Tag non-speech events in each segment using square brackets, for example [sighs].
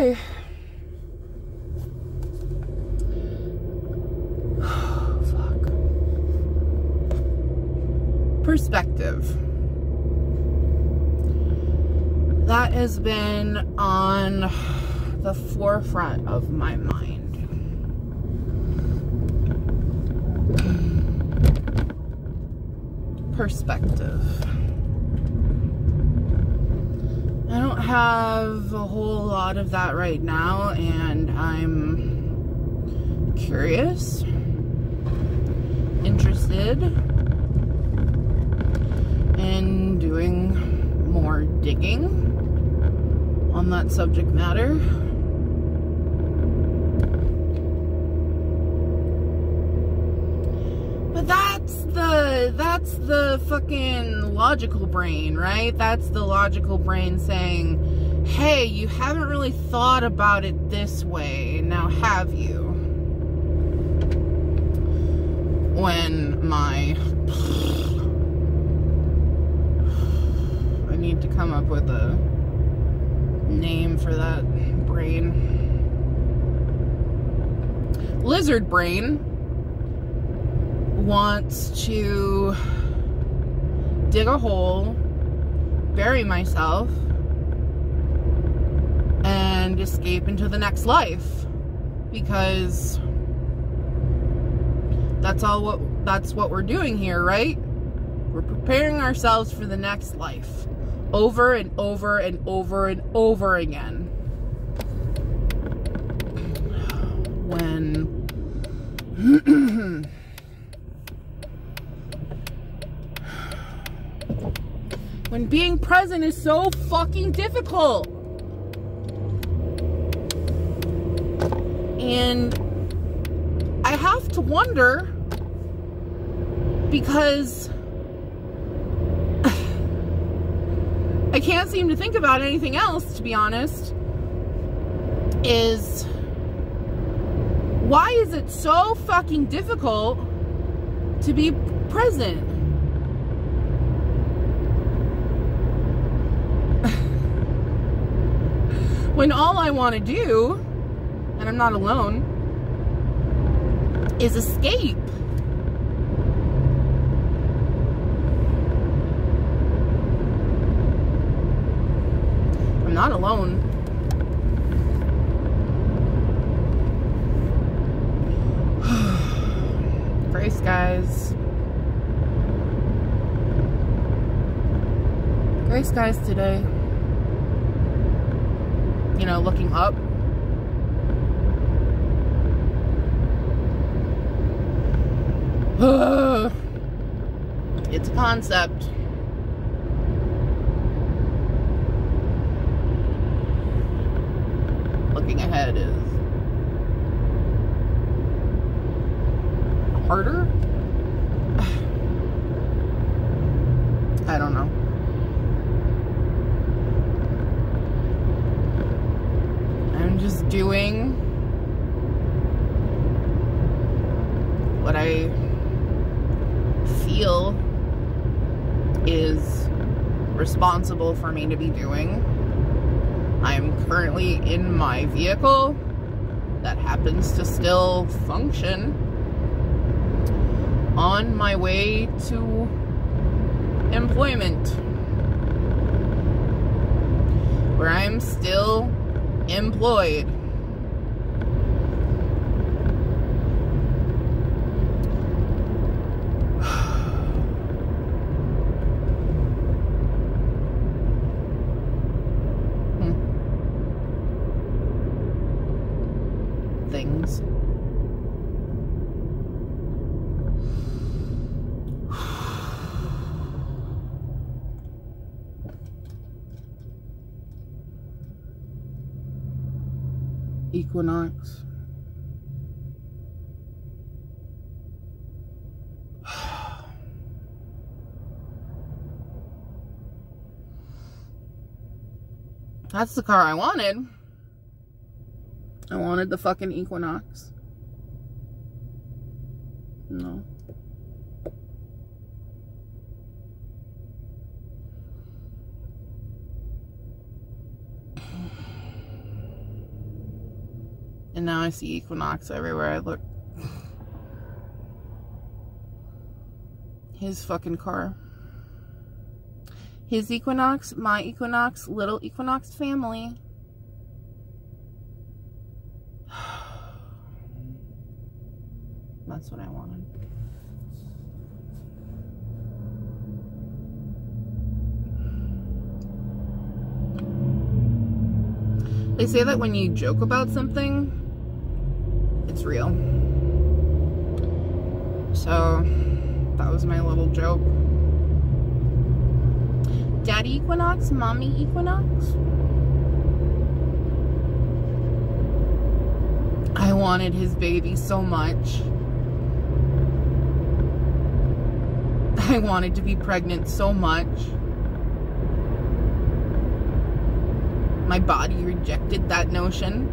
Fuck. [sighs] Perspective. That has been on [sighs] the forefront of my mind. [sighs] Perspective. I don't have a whole lot of that right now, and I'm curious, interested in doing more digging on that subject matter. But that's the that's the fucking logical brain, right? That's the logical brain saying, "Hey, you haven't really thought about it this way. Now have you?" When my [sighs] I need to come up with a name for that brain. Lizard brain wants to dig a hole, bury myself, and escape into the next life because that's all what that's what we're doing here, right? We're preparing ourselves for the next life over and over and over and over again. When [clears throat] when being present is so fucking difficult. And I have to wonder because [sighs] I can't seem to think about anything else, to be honest, is why is it so fucking difficult to be present? When all I want to do, and I'm not alone, is escape. I'm not alone. [sighs] Grace, guys. Grace, guys, today know, looking up. [sighs] it's a concept. Looking ahead is harder. I don't know. just doing what I feel is responsible for me to be doing. I'm currently in my vehicle that happens to still function on my way to employment where I'm still employed. Hmm. Things. equinox. [sighs] That's the car I wanted. I wanted the fucking Equinox. No. And now I see Equinox everywhere I look. His fucking car. His Equinox, my Equinox, little Equinox family. That's what I wanted. They say that when you joke about something, it's real. So, that was my little joke. Daddy Equinox, Mommy Equinox. I wanted his baby so much. I wanted to be pregnant so much. My body rejected that notion.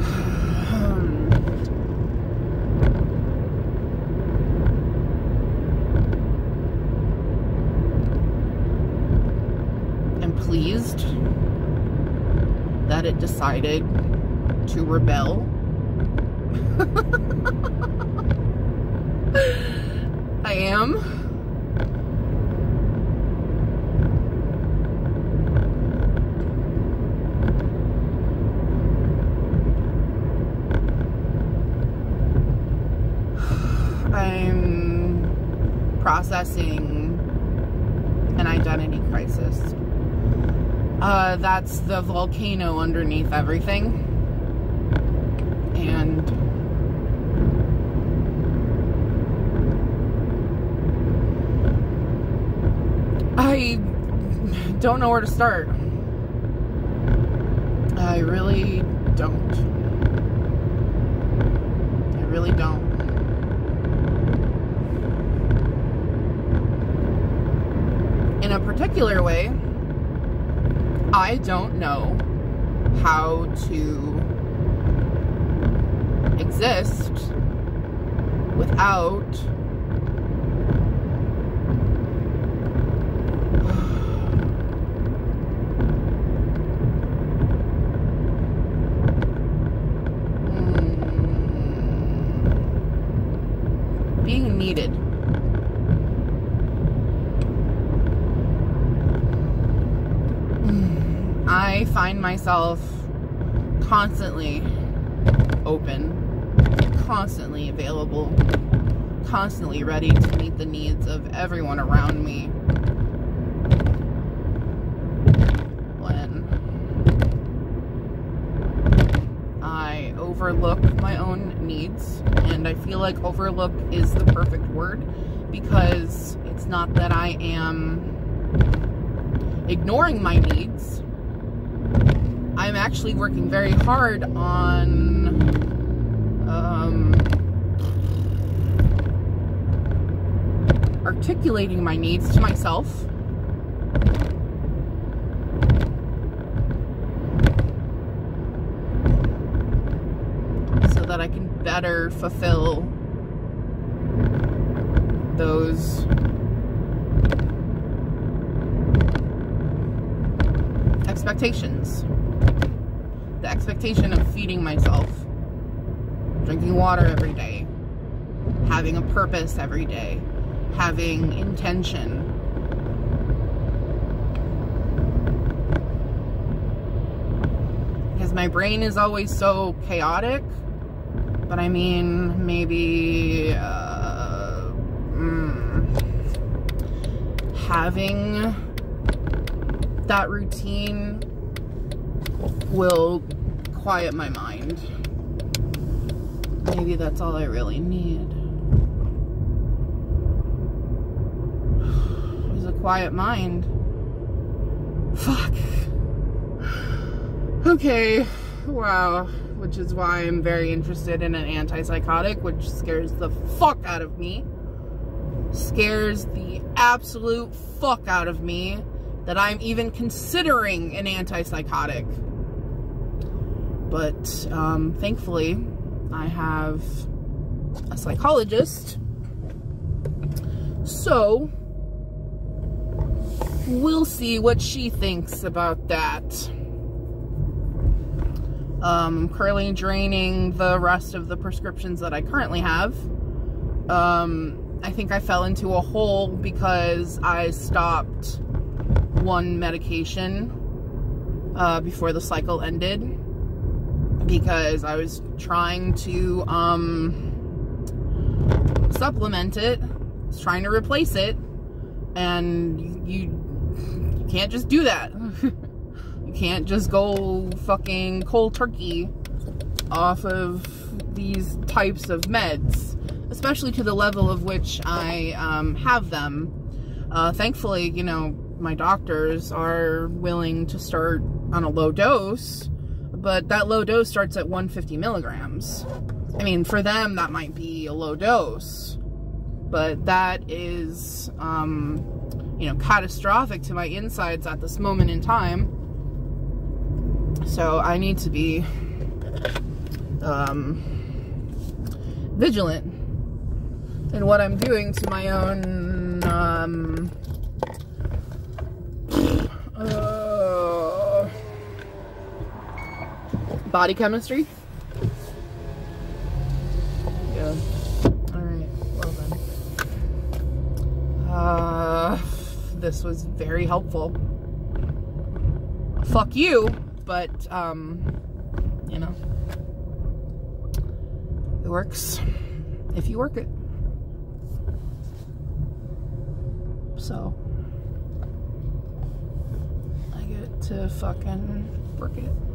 [sighs] I'm pleased that it decided to rebel. [laughs] [laughs] I am. I'm processing an identity crisis. Uh, that's the volcano underneath everything. And I don't know where to start. I really don't. I really don't. In a particular way, I don't know how to exist without mm, being needed. I find myself constantly open, constantly available, constantly ready to meet the needs of everyone around me. When I overlook my own needs, and I feel like overlook is the perfect word because it's not that I am ignoring my needs I'm actually working very hard on um, articulating my needs to myself. So that I can better fulfill those expectations the expectation of feeding myself, drinking water every day, having a purpose every day, having intention. Because my brain is always so chaotic, but I mean, maybe uh, mm, having that routine will quiet my mind. Maybe that's all I really need. Is a quiet mind. Fuck. Okay, wow. Which is why I'm very interested in an antipsychotic, which scares the fuck out of me. Scares the absolute fuck out of me that I'm even considering an antipsychotic. But um, thankfully, I have a psychologist. So, we'll see what she thinks about that. Um, I'm currently draining the rest of the prescriptions that I currently have. Um, I think I fell into a hole because I stopped one medication uh, before the cycle ended because I was trying to um, supplement it, was trying to replace it, and you, you can't just do that. [laughs] you can't just go fucking cold turkey off of these types of meds, especially to the level of which I um, have them. Uh, thankfully, you know, my doctors are willing to start on a low dose, but that low dose starts at 150 milligrams. I mean, for them, that might be a low dose, but that is, um, you know, catastrophic to my insides at this moment in time. So I need to be um, vigilant in what I'm doing to my own um, body chemistry. Yeah. Alright, well then. Uh, this was very helpful. Fuck you, but, um, you know. It works if you work it. So, I get to fucking work it.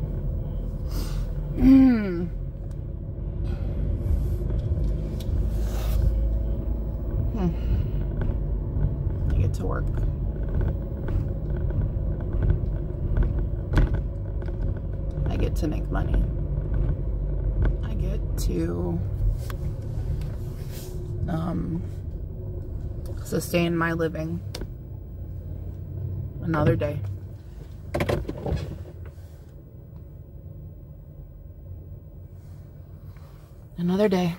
Hmm. I get to work. I get to make money. I get to um, sustain my living another day. Another day.